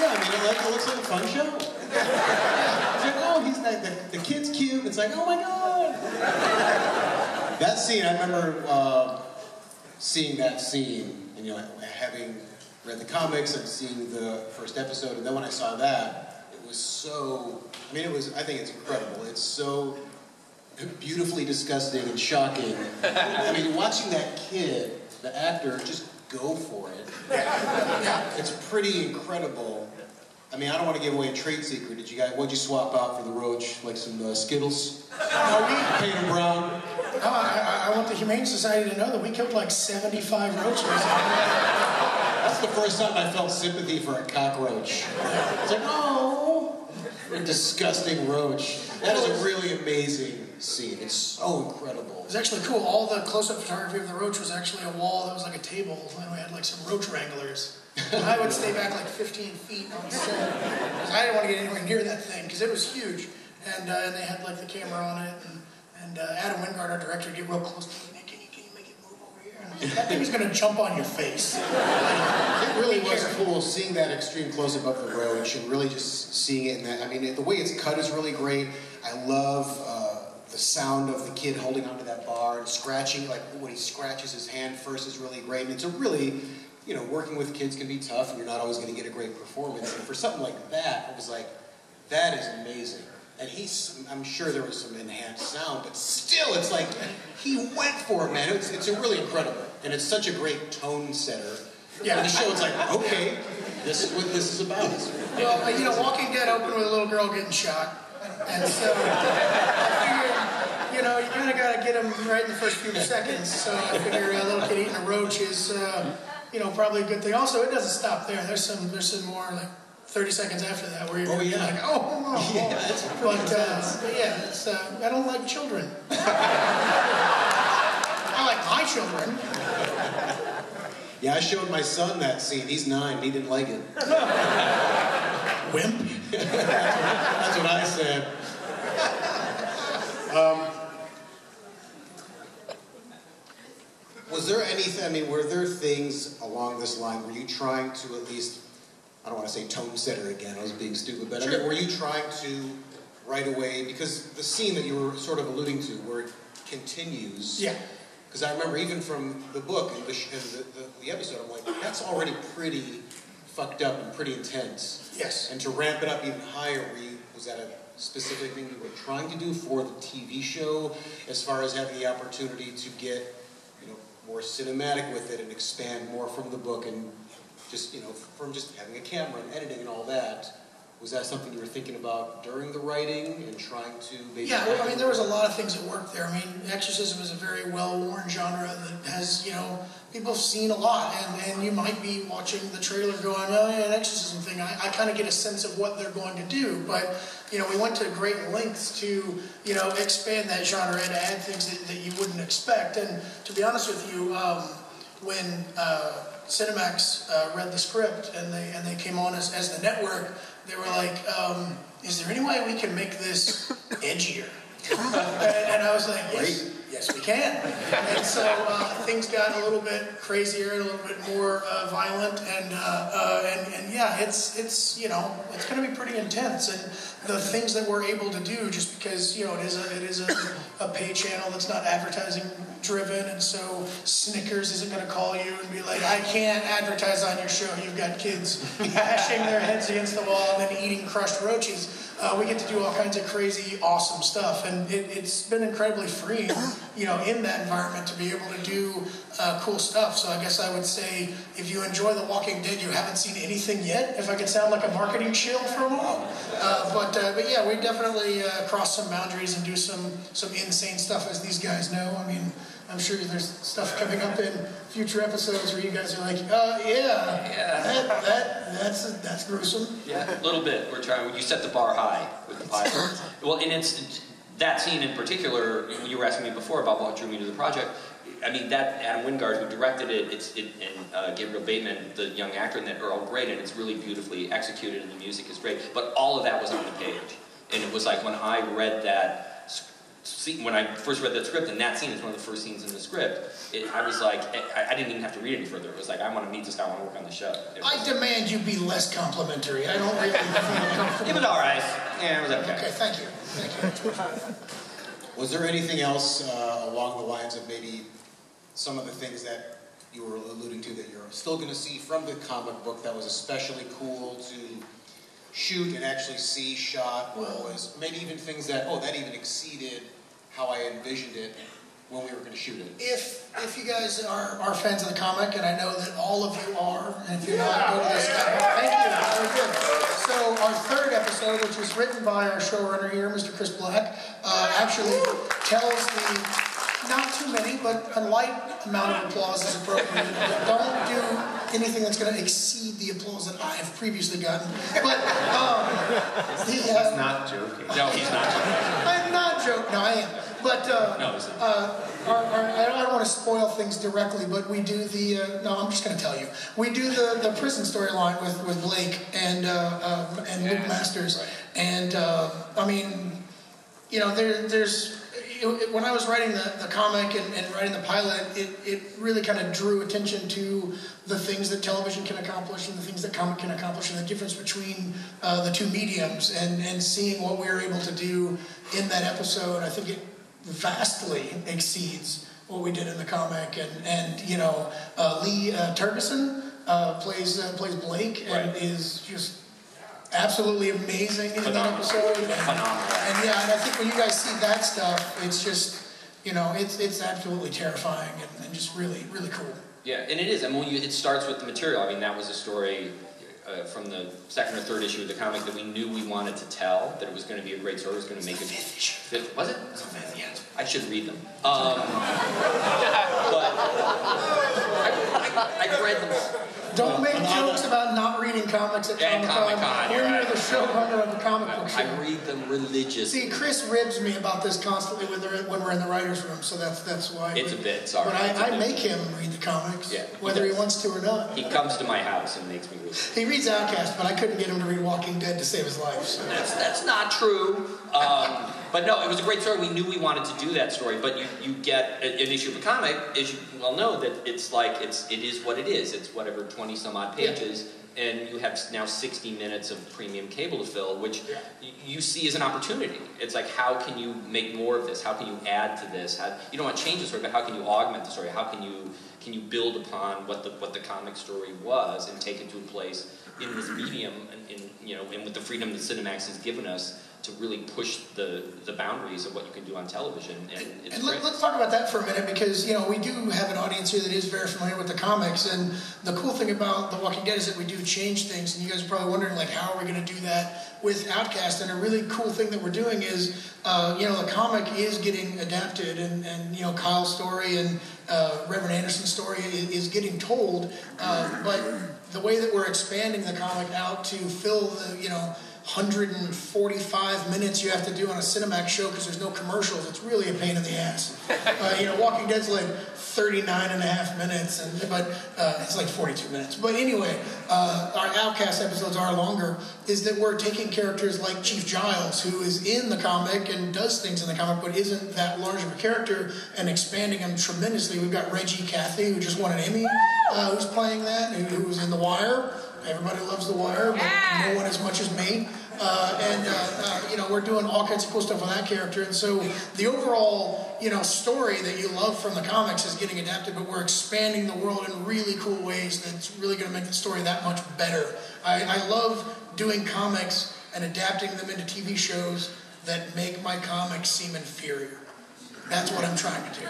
yeah, I mean, like, it looks like a fun show. It's like, oh, he's like, the, the kid's cute. It's like, oh my god. That scene, I remember uh, seeing that scene, and you know, having read the comics and seeing the first episode, and then when I saw that, it was so. I mean, it was. I think it's incredible. It's so beautifully disgusting and shocking. I mean, watching that kid, the actor, just go for it. It's pretty incredible. I mean, I don't want to give away a trade secret. Did you guys? What'd you swap out for the roach? Like some uh, Skittles? No, we, Paint 'em brown. I, I- want the Humane Society to know that we killed like 75 roaches. That's the first time I felt sympathy for a cockroach. It's like, oh, disgusting roach. That is a really amazing scene. It's so incredible. It's actually cool. All the close-up photography of the roach was actually a wall that was like a table, and we had like some roach wranglers. And I would stay back like 15 feet on set because I didn't want to get anywhere near that thing because it was huge. And, uh, and they had like the camera on it, and, and uh, Adam Wingard, our director, get real close to me. That thing is going to jump on your face. It really was cool seeing that extreme close-up of the roach and really just seeing it in that. I mean, the way it's cut is really great. I love uh, the sound of the kid holding onto that bar and scratching, like when he scratches his hand first is really great. And it's a really, you know, working with kids can be tough and you're not always going to get a great performance. And for something like that, it was like, that is amazing. And he's, I'm sure there was some enhanced sound, but still, it's like, he went for it, man. It's, it's a really incredible. And it's such a great tone setter. Yeah. The show, it's like, okay, this is what this is about. Well, you know, Walking Dead opened with a little girl getting shot, and so I figured, you know, you kind of got to get them right in the first few seconds. So I figure a little kid eating a roach is, uh, you know, probably a good thing. Also, it doesn't stop there. There's some, there's some more like 30 seconds after that where you're Oh, yeah. like, oh, oh, oh. Yeah, it's pretty but, uh, but yeah, it's, uh, I don't like children. I like my children. Yeah, I showed my son that scene. He's nine. He didn't like it. Wimp. That's what I said. Um, was there anything, I mean, were there things along this line, were you trying to at least, I don't want to say tone setter again, I was being stupid, but I mean, were you trying to right away, because the scene that you were sort of alluding to, where it continues, Yeah. because I remember even from the book and the, and the, the, the episode, I'm like, that's already pretty fucked up and pretty intense. Yes. And to ramp it up even higher, were you, was that a specific thing you were trying to do for the TV show, as far as having the opportunity to get, you know, more cinematic with it and expand more from the book and just, you know, from just having a camera and editing and all that? Was that something you were thinking about during the writing and trying to maybe? Yeah, well, I mean, there was a lot of things that worked there. I mean, exorcism is a very well-worn genre that has, you know, people have seen a lot, and, and you might be watching the trailer going, oh, yeah, an exorcism thing. I, I kind of get a sense of what they're going to do, but, you know, we went to great lengths to, you know, expand that genre and add things that, that you wouldn't expect. And to be honest with you, um, when uh, Cinemax uh, read the script and they and they came on as, as the network, they were like, um, "Is there any way we can make this edgier?" And, and I was like, "Yes, yes, we can." And so uh, things got a little bit crazier a little bit more uh, violent, and, uh, uh, and and yeah, it's it's you know it's going to be pretty intense, and the things that we're able to do just because you know it is a it is a, a pay channel that's not advertising driven, and so Snickers isn't going to call you and be like, I can't advertise on your show. You've got kids bashing their heads against the wall and then eating crushed roaches. Uh, we get to do all kinds of crazy, awesome stuff, and it, it's been incredibly freeing, you know, in that environment to be able to do uh, cool stuff. So I guess I would say, if you enjoy The Walking Dead, you haven't seen anything yet. If I could sound like a marketing shield for a moment, uh, but uh, but yeah, we definitely uh, cross some boundaries and do some some insane stuff, as these guys know. I mean. I'm sure there's stuff coming up in future episodes where you guys are like, uh, yeah, Yeah. that, that, that's, that's gruesome. Yeah, a little bit. We're trying. You set the bar high with the pilot. Well, and it's that scene in particular. You were asking me before about what drew me to the project. I mean, that Adam Wingard who directed it, it's it, and uh, Gabriel Bateman, the young actor in that, are all great, and it's really beautifully executed, and the music is great. But all of that was on the page, and it was like when I read that scene, when I first read that script, and that scene is one of the first scenes in the script, it, I was like, I, I didn't even have to read any further. It was like, I want to meet this guy, I want to work on the show. It I demand you be less complimentary. I don't really feel comfortable. it was all right. Yeah, it was okay. Okay, thank you. Thank you. Was there anything else uh, along the lines of maybe some of the things that you were alluding to that you're still going to see from the comic book that was especially cool to shoot and actually see shot, or was maybe even things that oh that even exceeded how I envisioned it when we were going to shoot it? If if you guys are, are fans of the comic, and I know that all of you are, and if you're not, go to this. guy. Thank you. Very good. So our third episode, which was written by our showrunner here, Mr. Chris Black, uh, actually tells the not too many, but a light amount of applause is appropriate. But don't do anything that's going to exceed the applause that I have previously gotten. But um, the, uh, Not joking. No, he's not. Joking. I'm not joking. No, I am. But uh, No, uh, our, our, I don't- want to spoil things directly, but we do the. Uh, no, I'm just going to tell you. We do the, the prison storyline with, with Blake and uh, um, and Luke Masters, and uh, I mean, you know, there there's. It, it- when I was writing the, the comic and, and writing the pilot, it, it really kind of drew attention to the things that television can accomplish and the things that comic can accomplish and the difference between uh, the two mediums and, and seeing what we were able to do in that episode. I think it vastly exceeds what we did in the comic. And, and you know, uh, Lee uh, Tergesen uh, plays, uh, plays Blake and Right. is just absolutely amazing in that episode. And, Phenomenal. and yeah, and I think when you guys see that stuff, it's just, you know, it's it's absolutely terrifying and, and just really, really cool. Yeah, and it is. I mean, when you, it starts with the material. I mean, that was a story uh, from the second or third issue of the comic that we knew we wanted to tell. That it was going to be a great story. It was going to make it. Fifth issue. Fifth, was it? Fifth. I should read them. Um, but I, I, I've read them all. Don't make jokes about not reading comics at Comic Con when you're the showrunner of the comic book show. I read them religiously. See, Chris ribs me about this constantly when, when we're in the writers' room, so that's that's why. It's a bit, sorry. But I, I make him read the comics, Yeah, he whether he wants to or not. He comes to my house and makes me read. them. He reads Outcast, but I couldn't get him to read Walking Dead to save his life. So. That's that's not true. Um, but no, it was a great story. We knew we wanted to do that story. But you, you get an issue of a comic, as you well know, that it's like it's it is what it is. It's whatever twenty some odd Yeah. pages, and you have now sixty minutes of premium cable to fill, which Yeah. you see as an opportunity. It's like how can you make more of this? How can you add to this? How, you don't want to change the story, but how can you augment the story? How can you can you build upon what the what the comic story was and take it to a place in this medium and in you know and with the freedom that Cinemax has given us to really push the the boundaries of what you can do on television and And great. let, us talk about that for a minute because you know we do have an audience here that is very familiar with the comics, and the cool thing about The Walking Dead is that we do change things, and you guys are probably wondering like how are we going to do that with Outcast? And a really cool thing that we're doing is uh, you know the comic is getting adapted, and, and you know Kyle's story and uh, Reverend Anderson's story is, is getting told, uh, but the way that we're expanding the comic out to fill the you know 145 minutes you have to do on a Cinemax show because there's no commercials. It's really a pain in the ass. Uh, you know, Walking Dead's like 39 and a half minutes, and but uh, it's like 42 minutes. But anyway, uh, our Outcast episodes are longer. Is that we're taking characters like Chief Giles, who is in the comic and does things in the comic, but isn't that large of a character, and expanding him tremendously. We've got Reggie Cathy, who just won an Emmy, uh, who's playing that, who, who was in The Wire. Everybody loves The Wire, but no one as much as me. Uh, and uh, uh, you know we're doing all kinds of cool stuff with that character, and so the overall you know story that you love from the comics is getting adapted, but we're expanding the world in really cool ways that's really going to make the story that much better. I, I love doing comics and adapting them into TV shows that make my comics seem inferior. That's what I'm trying to do.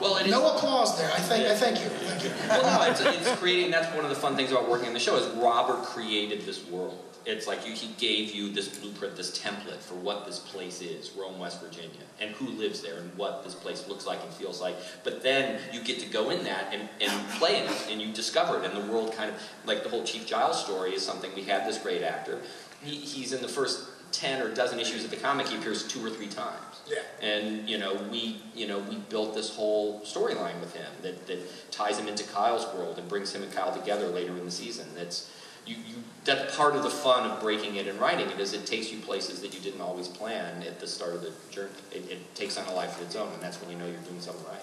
well, it is, No applause there. I thank I thank you. Thank you. well, no, it's, it's creating. That's one of the fun things about working on the show is Robert created this world. It's like you, he gave you this blueprint, this template for what this place is, Rome, West Virginia, and who lives there, and what this place looks like and feels like. But then you get to go in that and, and play in it, and you discover it, and the world kind of like the whole Chief Giles story is something. We have this great actor. He, he's in the first ten or dozen issues of the comic. He appears two or three times. Yeah. And you know, we you know we built this whole storyline with him that, that ties him into Kyle's world and brings him and Kyle together later in the season. That's you, you that's part of the fun of breaking it and writing it is it takes you places that you didn't always plan at the start of the journey. It, it takes on a life of its own, and that's when you know you're doing something right.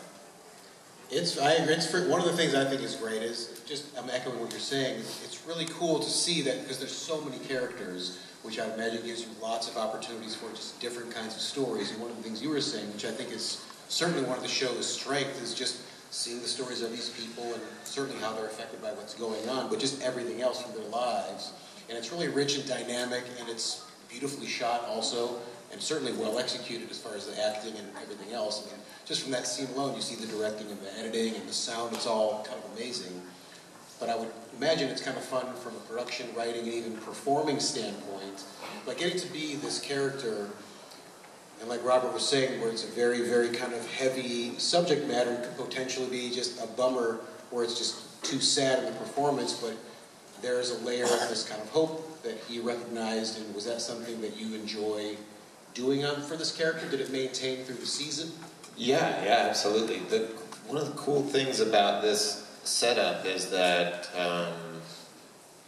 It's, I. It's for, one of the things I think is great is just I'm echoing what you're saying. It's really cool to see that because there's so many characters, which I imagine gives you lots of opportunities for just different kinds of stories. And one of the things you were saying, which I think is certainly one of the show's strength, is just seeing the stories of these people and certainly how they're affected by what's going on, but just everything else from their lives. And it's really rich and dynamic, and it's beautifully shot also, and certainly well executed as far as the acting and everything else. I mean, just from that scene alone, you see the directing and the editing and the sound, it's all kind of amazing. But I would imagine it's kind of fun from a production, writing, and even performing standpoint. But getting to be this character and like Robert was saying, where it's a very, very kind of heavy subject matter, could potentially be just a bummer where it's just too sad in the performance, but there is a layer of this kind of hope that he recognized, and was that something that you enjoy doing on for this character? Did it maintain through the season? Yeah, yeah, absolutely. The, one of the cool things about this setup is that, um,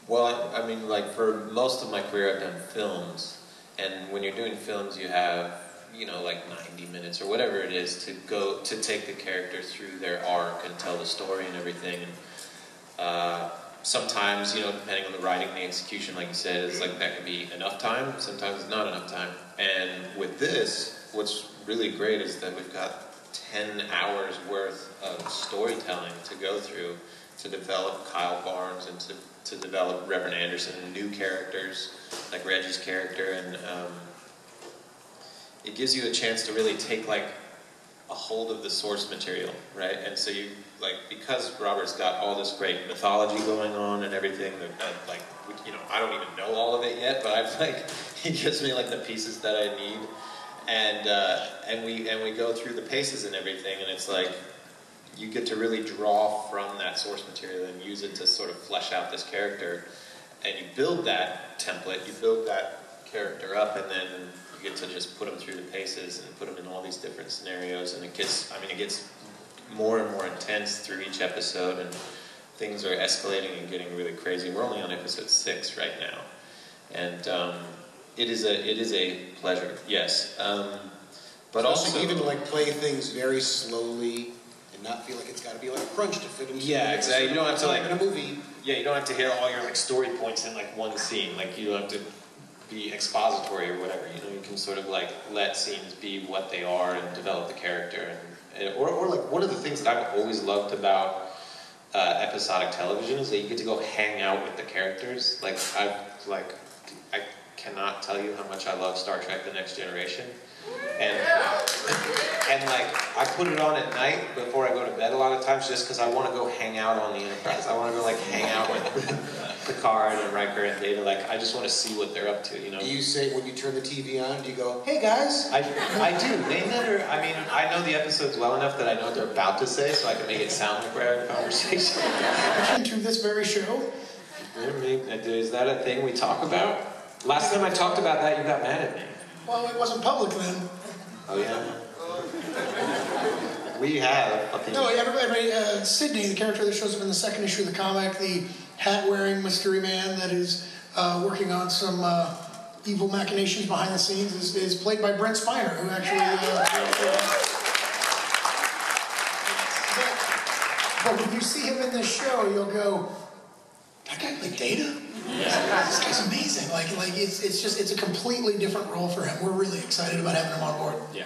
well, I, I mean, like for most of my career, I've done films, and when you're doing films, you have you know, like 90 minutes or whatever it is to go to take the character through their arc and tell the story and everything. And uh, sometimes, you know, depending on the writing, the execution, like you said, is like that could be enough time. Sometimes it's not enough time. And with this, what's really great is that we've got 10 hours worth of storytelling to go through to develop Kyle Barnes and to, to develop Reverend Anderson and new characters like Reggie's character and um, it gives you a chance to really take like a hold of the source material, right? And so you like because Robert's got all this great mythology going on and everything that, that like you know I don't even know all of it yet, but I've like he gives me like the pieces that I need, and uh, and we and we go through the paces and everything, and it's like you get to really draw from that source material and use it to sort of flesh out this character, and you build that template, you build that character up, and then you get to just put them through the paces and put them in all these different scenarios, and it gets, I mean, it gets more and more intense through each episode, and things are escalating and getting really crazy. We're only on episode six right now, and um, it is a it is a pleasure, yes. Um, but also even to like play things very slowly and not feel like it's got to be like a crunch to fit into. Yeah, exactly. You don't have to like in a movie. Yeah, you don't have to hit all your like story points in like one scene. Like you don't have to be expository or whatever. You know, you can sort of like let scenes be what they are and develop the character. And, and or, or like one of the things that I've always loved about uh, episodic television is that you get to go hang out with the characters. Like I've like I cannot tell you how much I love Star Trek: The Next Generation. And and like I put it on at night before I go to bed a lot of times just because I want to go hang out on the Enterprise. I want to go like hang out with Picard and Riker and Data. Like I just want to see what they're up to. You know. Do you say when you turn the TV on? Do you go, "Hey guys"? I I do. They never. I mean, I know the episodes well enough that I know what they're about to say, so I can make it sound like we're having a conversation. to this very show. Is that a thing we talk about? Last time I talked about that, you got mad at me. Well, it wasn't public then. Oh yeah. we have opinions. No, everybody. Uh, Sydney, the character that shows up in the second issue of the comic, the hat-wearing mystery man that is uh, working on some uh, evil machinations behind the scenes, is, is, played by Brent Spiner, who actually. Uh, but, but when you see him in this show, you'll go, "That guy played Data." this guy's amazing. Like, like it's, it's just it's a completely different role for him. We're really excited about having him on board. Yeah.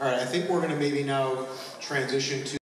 All right, I think we're going to maybe now transition to